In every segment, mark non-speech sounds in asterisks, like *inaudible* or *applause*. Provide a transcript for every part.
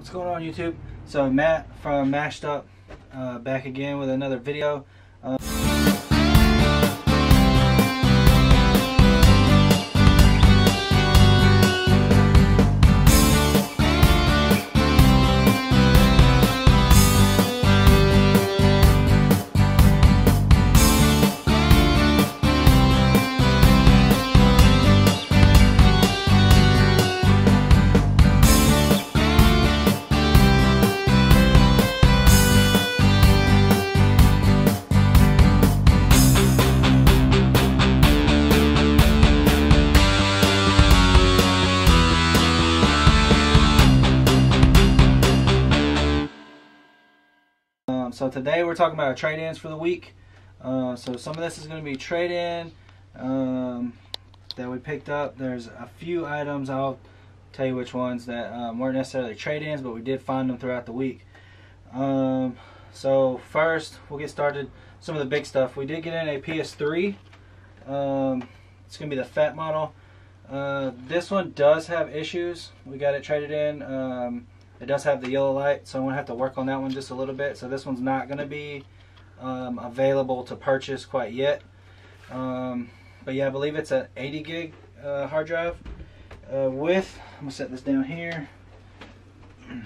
What's going on YouTube? So Matt from Mashed Up uh, back again with another video. Today we're talking about our trade-ins for the week. Uh, so some of this is going to be trade-in um, that we picked up. There's a few items. I'll tell you which ones that um, weren't necessarily trade-ins, but we did find them throughout the week. Um, so first, we'll get started. Some of the big stuff. We did get in a PS3. Um, it's going to be the fat model. Uh, this one does have issues. We got it traded in. It does have the yellow light, so I'm going to have to work on that one just a little bit. So this one's not going to be um, available to purchase quite yet. Um, but yeah, I believe it's an 80 gig uh, hard drive uh, with, I'm going to set this down here. *clears throat*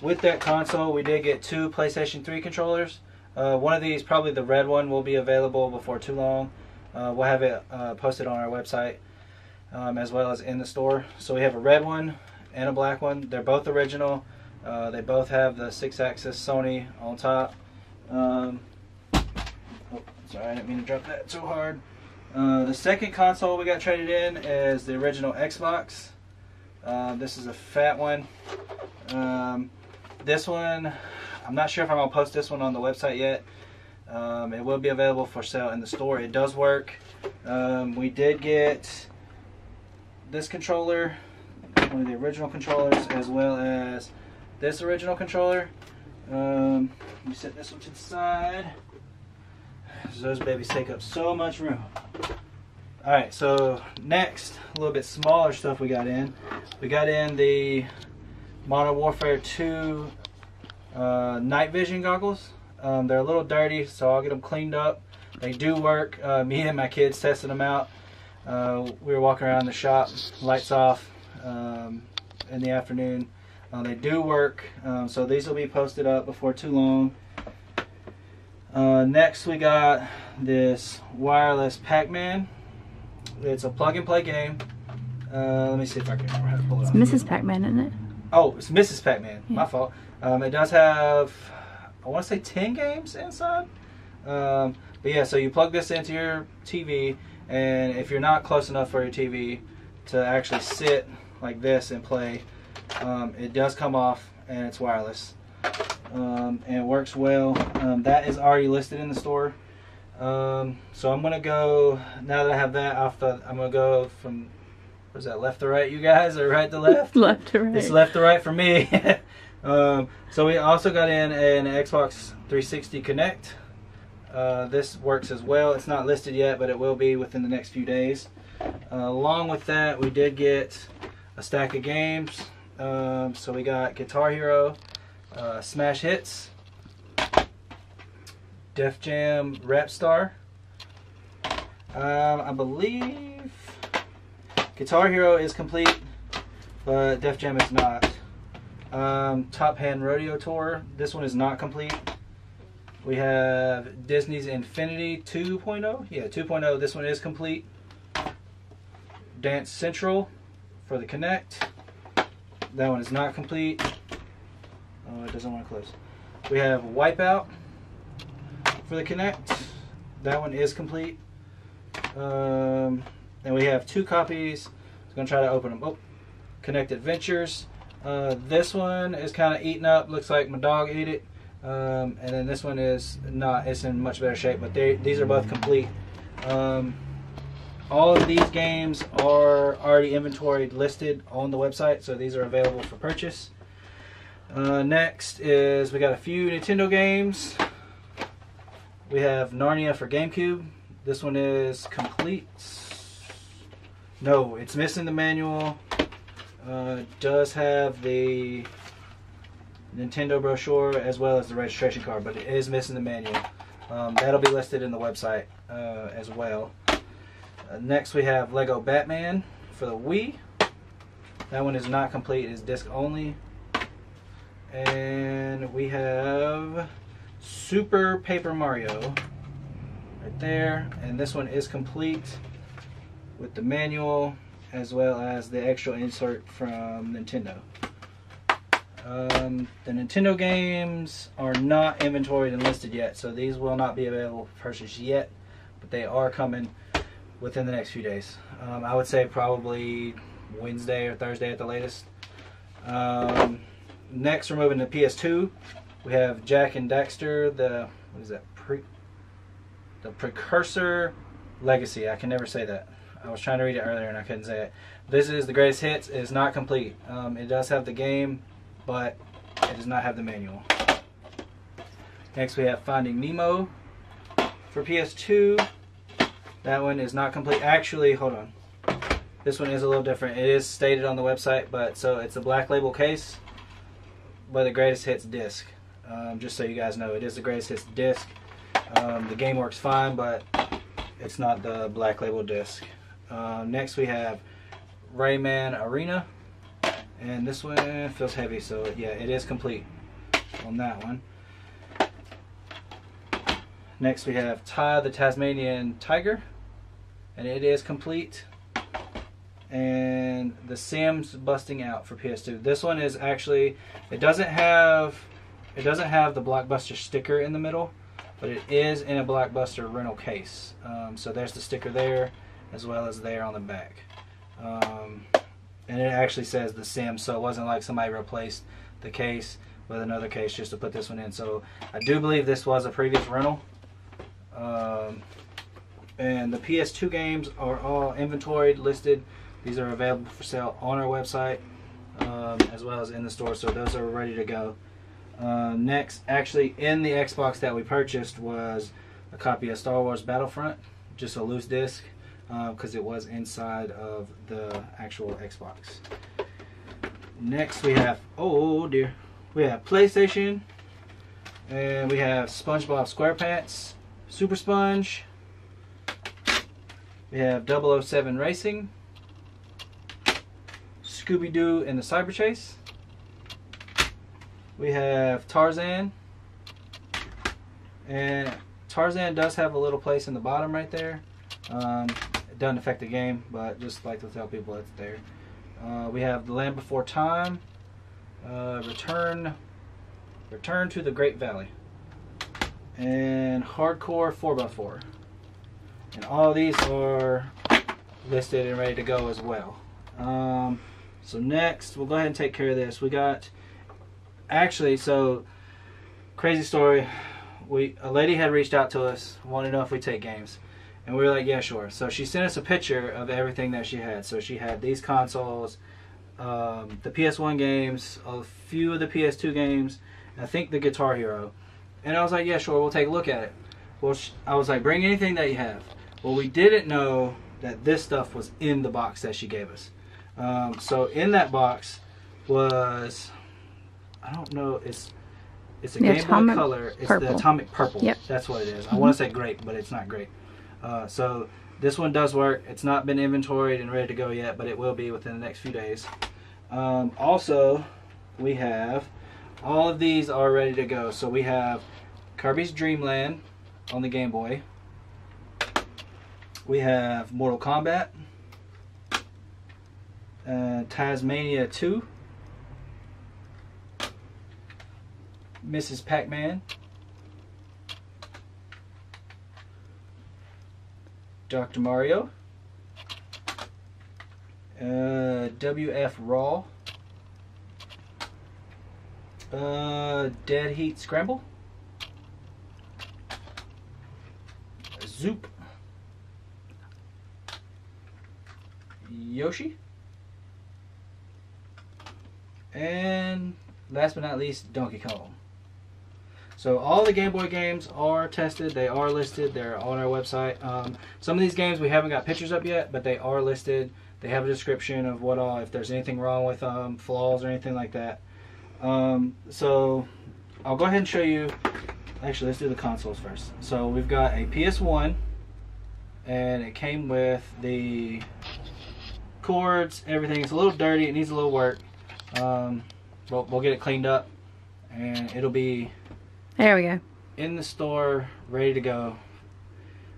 With that console, we did get two PlayStation 3 controllers. Uh, one of these, probably the red one, will be available before too long. Uh, we'll have it uh, posted on our website um, as well as in the store. So we have a red one, and a black one. They're both original. Uh, they both have the six-axis Sony on top. Um, oh, sorry, I didn't mean to drop that too hard. Uh, the second console we got traded in is the original Xbox. Uh, this is a fat one. Um, this one, I'm not sure if I'm going to post this one on the website yet. Um, it will be available for sale in the store. It does work. Um, we did get this controller one of the original controllers as well as this original controller. Um, let me set this one to the side. Those babies take up so much room. Alright, so next, a little bit smaller stuff we got in. We got in the Modern Warfare 2 uh, night vision goggles. Um, they're a little dirty, so I'll get them cleaned up. They do work. Uh, me and my kids tested them out. Uh, we were walking around the shop, lights off, um, in the afternoon. Uh, they do work, um, so these will be posted up before too long. Uh, next, we got this wireless Pac-Man. It's a plug-and-play game. Uh, let me see if I can remember how to pull it It's off. Mrs. Pac-Man, isn't it? Oh, it's Mrs. Pac-Man. Yeah. My fault. Um, it does have, I want to say 10 games inside. Um, but yeah, so you plug this into your TV, and if you're not close enough for your TV to actually sit like this and play, um, it does come off and it's wireless. Um, and it works well. Um, that is already listed in the store. Um, so I'm gonna go now that I have that off the. I'm gonna go from. Was that left to right, you guys, or right to left? *laughs* Left to right. It's left to right for me. *laughs* um, so we also got in an Xbox 360 Kinect. Uh, this works as well. It's not listed yet, but it will be within the next few days. Uh, along with that, we did get a stack of games. Um, so we got Guitar Hero, uh, Smash Hits, Def Jam Rapstar. Um, I believe Guitar Hero is complete, but Def Jam is not. Um, Top Hand Rodeo Tour. This one is not complete. We have Disney's Infinity 2.0. Yeah, 2.0. This one is complete. Dance Central for the Kinect. That one is not complete. Oh, it doesn't want to close. We have Wipeout for the Kinect. That one is complete. Um, and we have two copies. I'm going to try to open them. Oh, Kinect Adventures. Uh, this one is kind of eaten up. Looks like my dog ate it. Um, and then this one is not. It's in much better shape. But they, these are both complete. Um, all of these games are already inventoried listed on the website, so these are available for purchase. Uh, next is we got a few Nintendo games. We have Narnia for GameCube. This one is complete. No, it's missing the manual. Uh, does have the Nintendo brochure as well as the registration card, but it is missing the manual. Um, that'll be listed in the website uh, as well. Uh, next, we have Lego Batman for the Wii. That one is not complete; it's disc only. And we have Super Paper Mario right there, and this one is complete with the manual as well as the extra insert from Nintendo. Um, the Nintendo games are not inventoried and listed yet, so these will not be available for purchase yet, but they are coming within the next few days. Um, I would say probably Wednesday or Thursday at the latest. Um, next, we're moving to PS2. We have Jak and Daxter, the what is that? Pre, the precursor legacy. I can never say that. I was trying to read it earlier and I couldn't say it. This is the greatest hits. It is not complete. Um, it does have the game, but it does not have the manual. Next we have Finding Nemo for PS2. That one is not complete. Actually, hold on. This one is a little different. It is stated on the website, but so it's a black label case, but the greatest hits disc. Um, just so you guys know, it is the greatest hits disc. Um, the game works fine, but it's not the black label disc. Uh, next we have Rayman Arena. And this one feels heavy, so yeah, it is complete on that one. Next we have Ty the Tasmanian Tiger. And it is complete. And the Sims Busting Out for PS2. This one is actually, it doesn't have, it doesn't have the Blockbuster sticker in the middle but it is in a Blockbuster rental case. Um, so there's the sticker there, as well as there on the back. Um, and it actually says the Sims, so it wasn't like somebody replaced the case with another case just to put this one in. So I do believe this was a previous rental. Um, and the PS2 games are all inventoried, listed. These are available for sale on our website um, as well as in the store. So those are ready to go. Uh, next, actually, in the Xbox that we purchased was a copy of Star Wars Battlefront, just a loose disc, because uh, it was inside of the actual Xbox. Next, we have, oh dear, we have PlayStation, and we have SpongeBob SquarePants, Super Sponge, we have 007 Racing, Scooby Doo and the Cyber Chase. We have Tarzan. And Tarzan does have a little place in the bottom right there. Um, it doesn't affect the game, but just like to tell people it's there. Uh, we have The Land Before Time. Uh, Return Return to the Great Valley. And Hardcore 4x4. And all these are listed and ready to go as well. Um, so next, we'll go ahead and take care of this. We got actually, so crazy story. We a lady had reached out to us, wanted to know if we take games, and we were like, yeah, sure. So she sent us a picture of everything that she had. So she had these consoles, um, the PS1 games, a few of the PS2 games, and I think the Guitar Hero. And I was like, yeah, sure, we'll take a look at it. Well, I was like, bring anything that you have. Well, we didn't know that this stuff was in the box that she gave us. Um, so in that box was I don't know. It's it's a the Game Boy Color. It's purple. the Atomic Purple. Yep. That's what it is. I want to say grape, but it's not grape. Uh, so this one does work. It's not been inventoried and ready to go yet, but it will be within the next few days. Um, also, we have all of these are ready to go. So we have Kirby's Dream Land on the Game Boy. We have Mortal Kombat. Uh, Taz-Mania 2 Mrs. Pac-Man. Dr. Mario. Uh, WF Raw. Uh, Dead Heat Scramble. Zoop. Yoshi. And last but not least, Donkey Kong. So all the Game Boy games are tested. They are listed. They're on our website. Um, some of these games we haven't got pictures up yet, but they are listed. They have a description of what all, if there's anything wrong with them, flaws or anything like that. Um, so I'll go ahead and show you. Actually, let's do the consoles first. So we've got a PS1, and it came with the cords, everything. It's a little dirty. It needs a little work. Um, we'll, we'll get it cleaned up, and it'll be There we go. in the store, ready to go.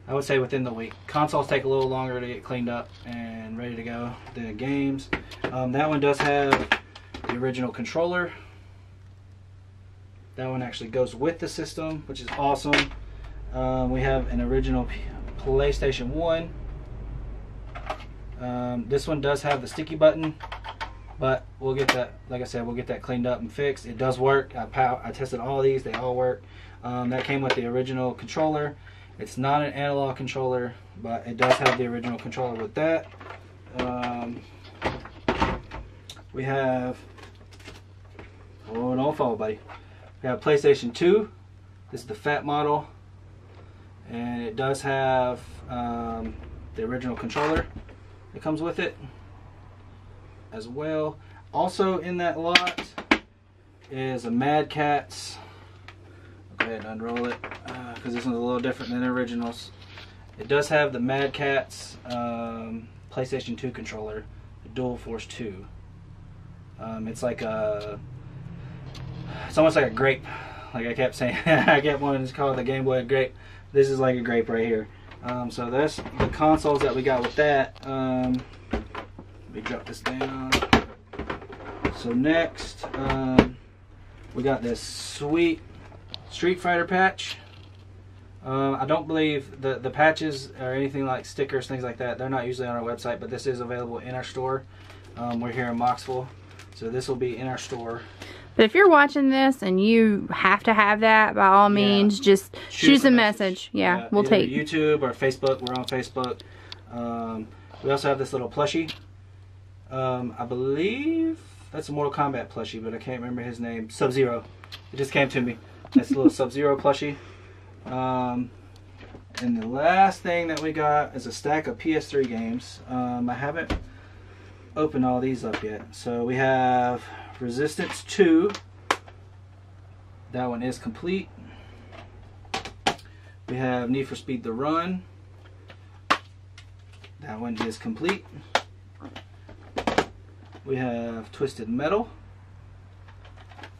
I would say within the week. Consoles take a little longer to get cleaned up and ready to go than games. Um, that one does have the original controller. That one actually goes with the system, which is awesome. Um, we have an original PlayStation 1. Um, this one does have the sticky button, but we'll get that, like I said, we'll get that cleaned up and fixed. It does work. I, pow- I tested all these, they all work. Um, that came with the original controller. It's not an analog controller, but it does have the original controller with that. Um, we have, oh, don't fall, buddy. We have PlayStation 2. This is the fat model, and it does have um, the original controller that comes with it as well. Also in that lot is a Mad Catz. Go ahead and unroll it because this one's a little different than the originals. It does have the Mad Catz um, PlayStation 2 controller, the Dual Force 2. Um, it's like a, it's almost like a grape. Like I kept saying, *laughs* I kept one to called the Game Boy grape. This is like a grape right here. Um, so that's the consoles that we got with that. Um, let me drop this down. So next, um, we got this sweet Street Fighter patch. Um, I don't believe the the patches or anything like stickers, things like that. They're not usually on our website, but this is available in our store. Um, we're here in Mocksville, so this will be in our store. But if you're watching this and you have to have that, by all Yeah. means, just shoot, us a message. Yeah, we'll take. YouTube or Facebook. We're on Facebook. Um, we also have this little plushie. Um, I believe that's a Mortal Kombat plushie, but I can't remember his name. Sub Zero. It just came to me. That's a little *laughs* Sub Zero plushie. Um, and the last thing that we got is a stack of PS3 games. Um, I haven't opened all these up yet. So we have Resistance 2. That one is complete. We have Need for Speed The Run. That one is complete. We have Twisted Metal.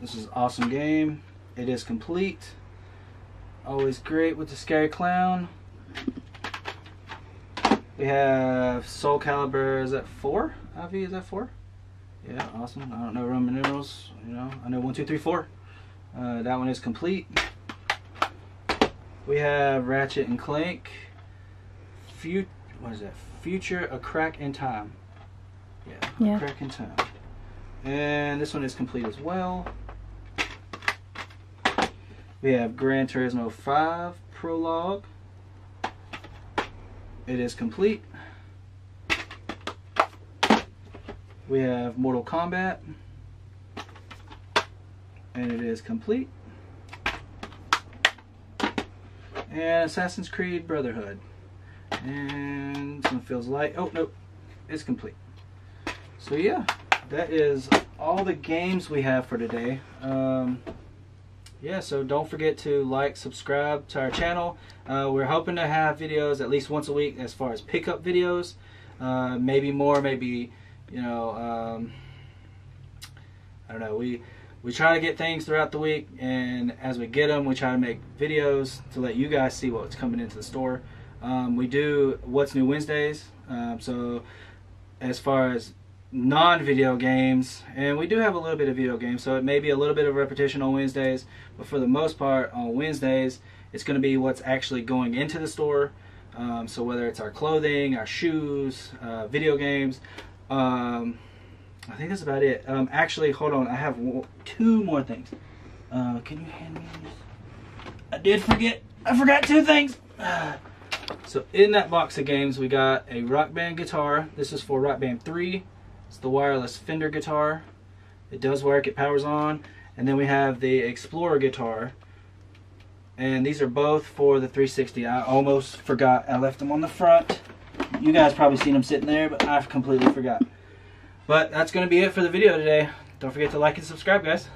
This is awesome game. It is complete. Always great with the scary clown. We have Soul Calibur, is that four? Avi, is that four? Yeah, awesome. I don't know Roman numerals, you know. I know one, two, three, four. Uh, that one is complete. We have Ratchet and Clank. Fut what is that? Future A Crack in Time. Yeah, Yeah. A Crack in Time. And this one is complete as well. We have Gran Turismo 5 Prologue. It is complete. We have Mortal Kombat. And it is complete. And Assassin's Creed Brotherhood. And this one feels light. Oh, nope. It's complete. So yeah, that is all the games we have for today. Um, yeah, so don't forget to like, subscribe to our channel. Uh, we're hoping to have videos at least once a week as far as pickup videos. Uh, maybe more, maybe, you know, um, I don't know. We we try to get things throughout the week, and as we get them, we try to make videos to let you guys see what's coming into the store. Um, we do What's New Wednesdays. Um, so as far as non-video games, and we do have a little bit of video games, so it may be a little bit of repetition on Wednesdays, but for the most part on Wednesdays, it's going to be what's actually going into the store. Um, so whether it's our clothing, our shoes, uh, video games, um, I think that's about it. Um, actually, hold on, I have two more things. Uh, can you hand me these? I did forget. I forgot two things. *sighs* So in that box of games, we got a Rock Band guitar. This is for Rock Band 3. It's the wireless Fender guitar. It does work, it powers on. And then we have the Explorer guitar. And these are both for the 360. I almost forgot. I left them on the front. You guys probably seen them sitting there, but I've completely forgot. But that's going to be it for the video today. Don't forget to like and subscribe, guys.